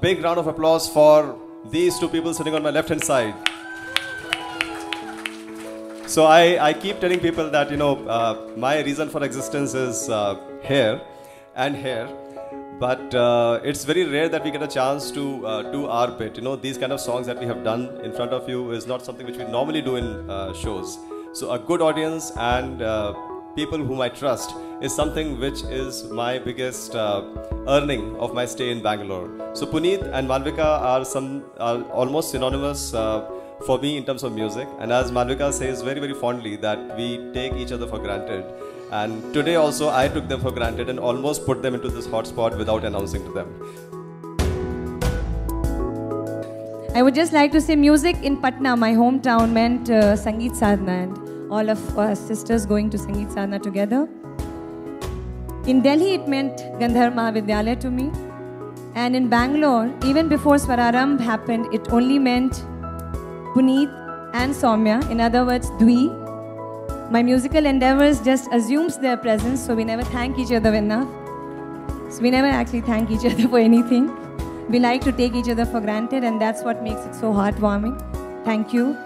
big round of applause for these two people sitting on my left hand side. So I, I keep telling people that you know uh, my reason for existence is uh, here and here, but uh, it's very rare that we get a chance to uh, do our bit. You know these kind of songs that we have done in front of you is not something which we normally do in uh, shows. So a good audience and uh, people whom I trust is something which is my biggest uh, earning of my stay in Bangalore. So Puneet and Malvika are some are almost synonymous uh, for me in terms of music. And as Malvika says very very fondly that we take each other for granted. And today also I took them for granted and almost put them into this hotspot without announcing to them. I would just like to say music in Patna, my hometown, meant uh, Sangeet Sadhana and all of our sisters going to Sangeet Sadhana together. In Delhi, it meant Gandhar Mahavidyalaya to me. And in Bangalore, even before Swararambh happened, it only meant Puneet and Soumya, in other words, Dwi. My musical endeavors just assumes their presence, so we never thank each other enough. So we never actually thank each other for anything. We like to take each other for granted, and that's what makes it so heartwarming. Thank you.